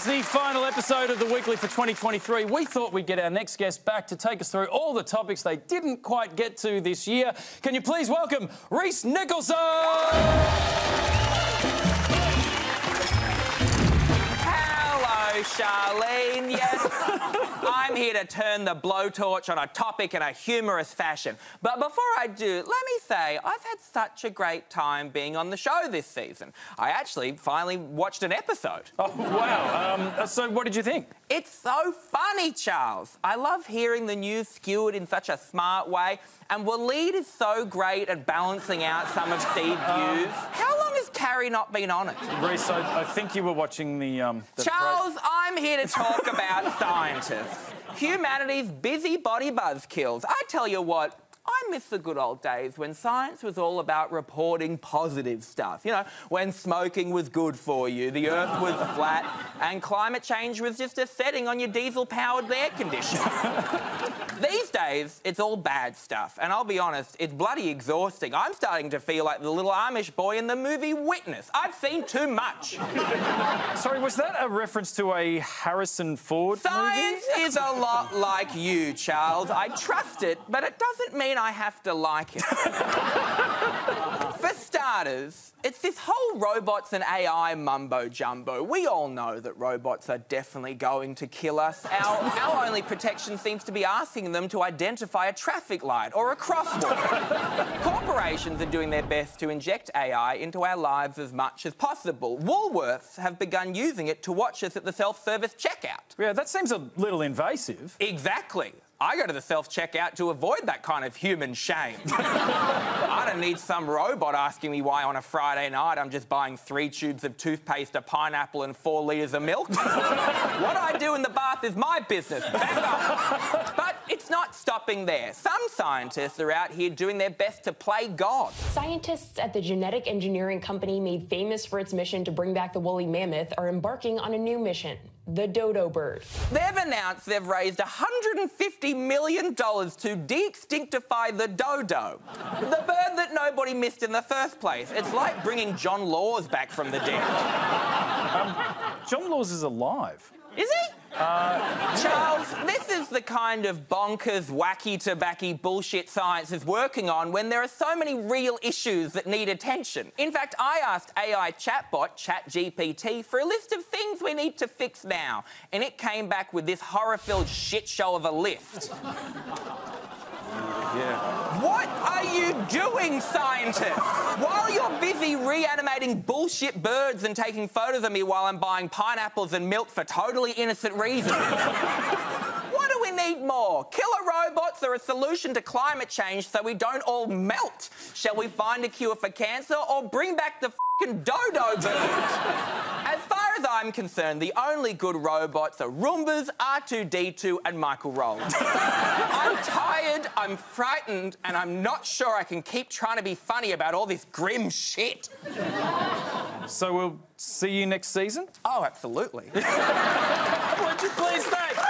is the final episode of the weekly for 2023. We thought we'd get our next guest back to take us through all the topics they didn't quite get to this year. Can you please welcome Rhys Nicholson? Hello, Charlene. Yes, here to turn the blowtorch on a topic in a humorous fashion. But before I do, let me say I've had such a great time being on the show this season. I actually finally watched an episode. Oh, wow. Um, so, what did you think? It's so funny, Charles. I love hearing the news skewered in such a smart way. And Waleed is so great at balancing out some of Steve's views. How long has Carrie not been on it? Rhys, I, I think you were watching the. Um, the Charles, I'm here to talk about scientists. Humanity's busybody buzzkills. I tell you what, I miss the good old days when science was all about reporting positive stuff. You know, when smoking was good for you, the earth was flat, and climate change was just a setting on your diesel powered air conditioner. It's all bad stuff, and I'll be honest, it's bloody exhausting. I'm starting to feel like the little Amish boy in the movie Witness. I've seen too much. Sorry, was that a reference to a Harrison Ford Science movie? is a lot like you, Charles. I trust it, but it doesn't mean I have to like it. Starters, it's this whole robots and AI mumbo jumbo. We all know that robots are definitely going to kill us. Our, our only protection seems to be asking them to identify a traffic light or a crosswalk. Corporations are doing their best to inject AI into our lives as much as possible. Woolworths have begun using it to watch us at the self service checkout. Yeah, that seems a little invasive. Exactly. I go to the self checkout to avoid that kind of human shame. I don't need some robot asking me why on a Friday night I'm just buying three tubes of toothpaste, a pineapple, and four litres of milk. what I do in the bath is my business. But it's not stopping there. Some scientists are out here doing their best to play God. Scientists at the genetic engineering company made famous for its mission to bring back the woolly mammoth are embarking on a new mission the dodo bird. They've announced they've raised $150 million to de extinctify the dodo, the bird that nobody missed in the first place. It's like bringing John Laws back from the dead. Um, John Laws is alive. Is he? Charles, this is the kind of bonkers, wacky, tobacco bullshit science is working on when there are so many real issues that need attention. In fact, I asked AI chatbot, ChatGPT, for a list of things we need to fix now, and it came back with this horror-filled shit show of a list. Yeah. What are you doing, scientists? While you're busy reanimating bullshit birds and taking photos of me while I'm buying pineapples and milk for totally innocent reasons. what do we need more? Killer robots are a solution to climate change so we don't all melt. Shall we find a cure for cancer or bring back the fing dodo bird? As far as I'm concerned, the only good robots are Roombas, R2D2, and Michael Rowland. I'm tired, I'm frightened, and I'm not sure I can keep trying to be funny about all this grim shit. So we'll see you next season? Oh, absolutely. Would you please thank